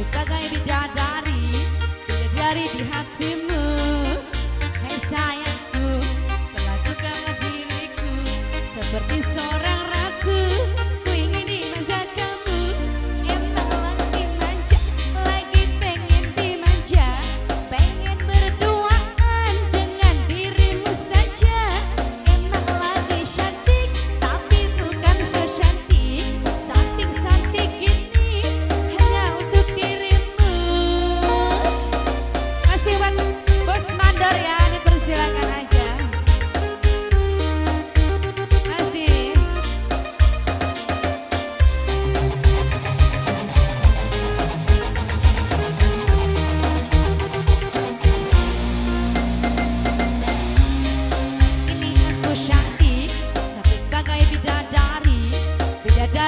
Sebagai bidadari Bidadari di hatimu. Hei sayangku Perlakukanlah diriku Seperti seorang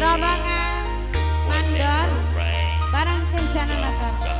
Serombongan mandor barang kencana nakar.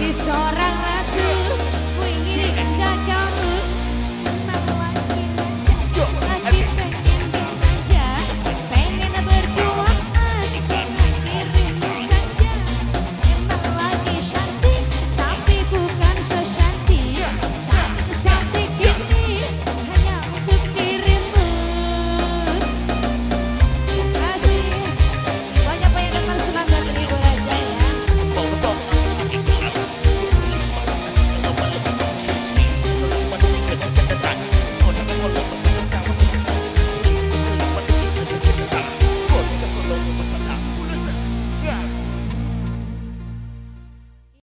Di seorang ratu, Ku ingin menjaga